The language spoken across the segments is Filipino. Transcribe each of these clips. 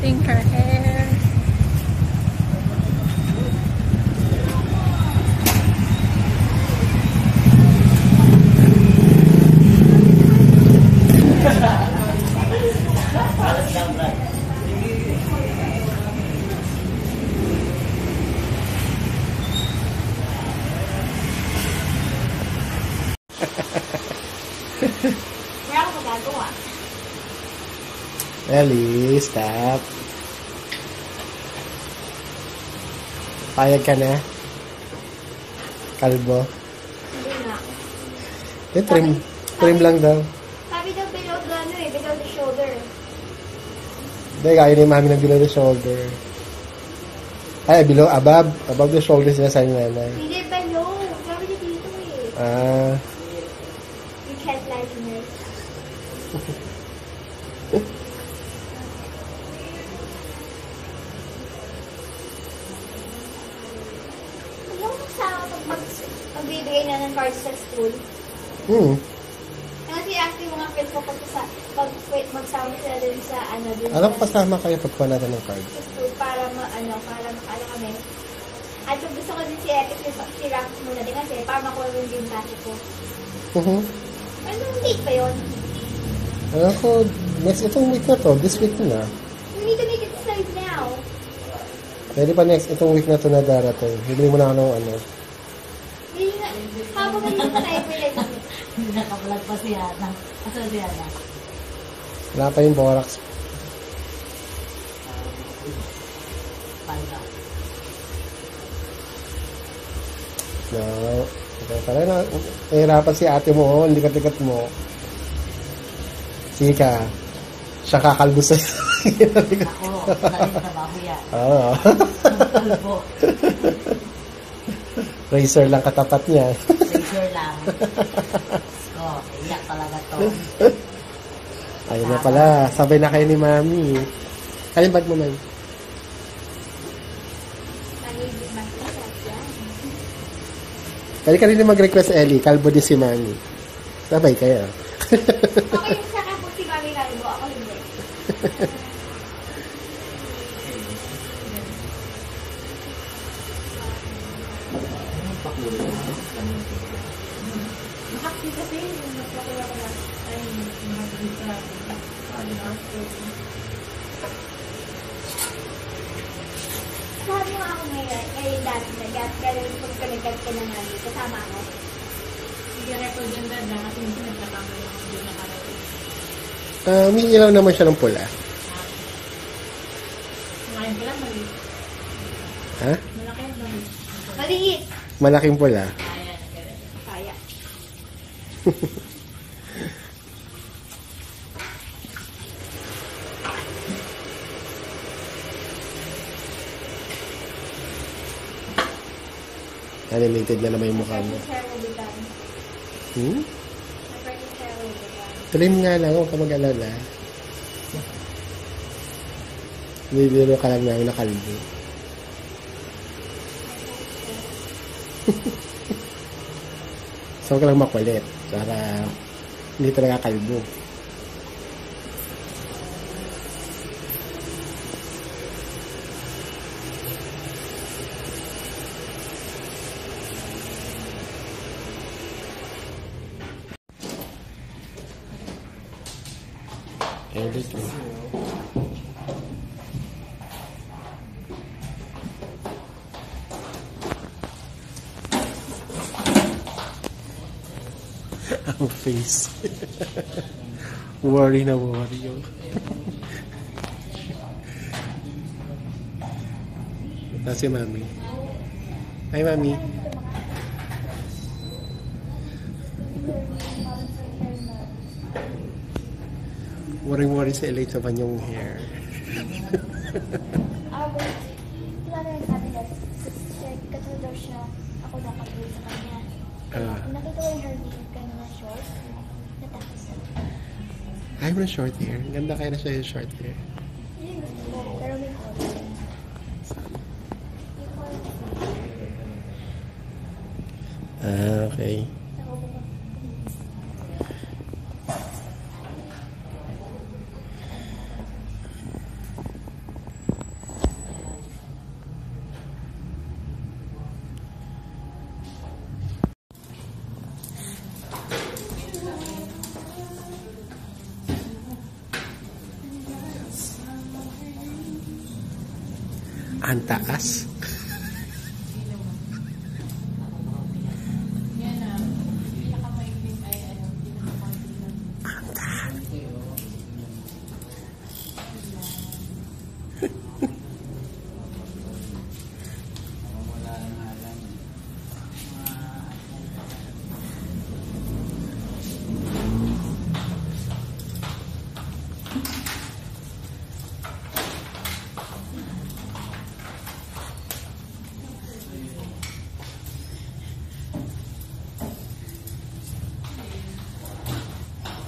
Thank her. Ellie, stop. Payag ka na? Kalbo? Hindi na. Eh, trim, trim lang daw. Sabi daw below the, ano eh, below the shoulder. Hindi, kaya ni mami ng below the shoulder. Ay, below, above. Above the shoulder sila sa nanay. Hindi below. Sabi niya dito eh. Ah, You can't lie to me. Alam mo sa pag mag, magbibigay na ng cards sa school. hmm. Kasi actually mga friends ko pag sa pag wait, magsama sila dun sa ano dun Alam sa, kasama kayo pagkuha natin ng card. sa school para ma ano para makala kami. At kung gusto ko din si Epic si, Rax muna din kasi para makuha rin din kasi ko. Uh-huh. Anong date pa yun? Alam ko, next itong week na to, this week na. We need to make it decide now. Pwede pa next, itong week na to na darating. Bibili mo na ako ng ano. Hindi nga, habang hindi pa tayo pwede. Hindi nakablog pa si Ana. Asa si Ana? Wala pa yung borax. Pala. No. Okay, pala na. Nahirapan si ate mo, oh. Ang likat-likat mo. Sige ka. Siya kakalbo sa'yo. Ako, dahil trabaho yan. Oo. Kalbo. Racer lang katapat niya. Picture lang. Ko, iyak talaga to. Ayun na pala. Sabay na kayo ni mami. Ayun bag mo, mami. Pwede ka rin mag-request, Ellie. Kalbo din si mami. Sabay kayo. Okay, sa kapo si Mami Kalbo, ako hindi. Makakti kasi, nagpapala ko lang. Ay, mag-isa. Sabi mo ako ngayon, ngayon dati na, gat ganun kung kanigat ka na nga dito, ako. Sige, record yung dada kasi hindi nagkakamali ako din nakarating. Ah, may ilaw naman siya ng pula. Kumain ko lang, mali. Ha? Maliit. Malaking pula. Kaya. Animated na naman yung mukha mo. Hmm? Bitan. Trim nga lang, huwag ka mag-alala. Bibiro ka lang namin na kalbo. so, huwag lang makulit. Para hindi talaga kalbo. Everything. Ang face. worry na worry yun. Ito si Mami. Hi, Mami. Worry-worry si Elite sa kanyang hair. Ah. Wala na yung sabi na, kasi daw siya, ako nakapul sa kanya. Ah. Nakita ko yung hair ni kanina short. Natapos na. Mo na short hair. Ganda kaya na siya yung short hair. Yun yung gusto ko, pero may color. May color. Ah, okay. Ako ba- Ang taas.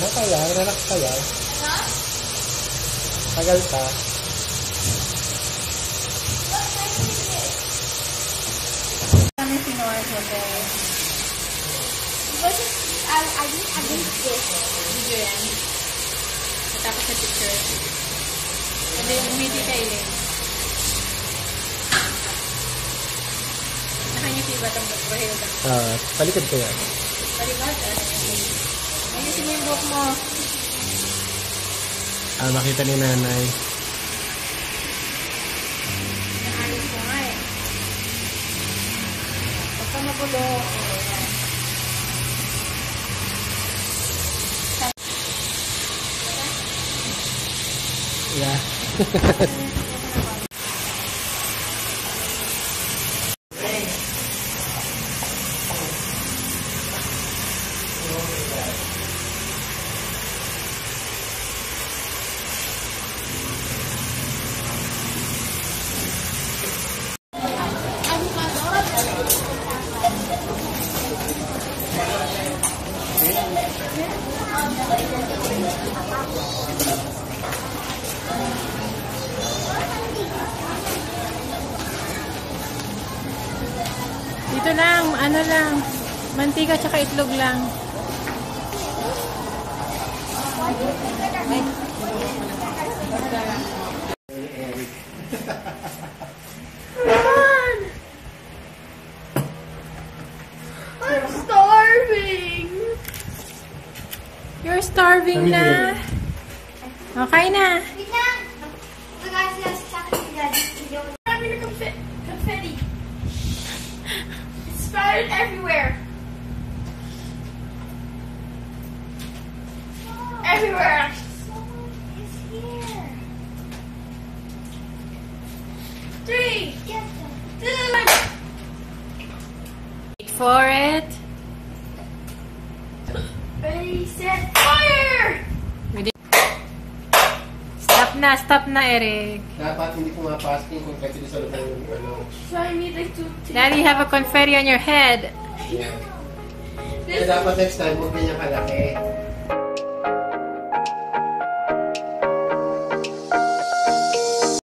Nakaya, nanak kaya. Ha? Tagal ka. Kami sinuwar ko. Was it, I, I didn't, didn't this. Video yan. Matapos sa picture. Yung umiti kay Len. Nakangiti ba itong? Ah, palikod ko yan. Palibad? Ayusin mo yung buhok mo. Ah, makita ni nanay. Naayos mo nga eh. Ka magulo. Yeah. Dito lang, ano lang. Mantika tsaka itlog lang. I'm starving! You're starving na. Okay na. everywhere. Everywhere. Three. Get Wait For it. Stop na, stop na, Eric. Dapat hindi pumapasok yung confetti sa loob ng ano. So I need like two. Daddy, have a confetti on your head. Yeah. Kaya dapat next time, huwag ganyan kalaki.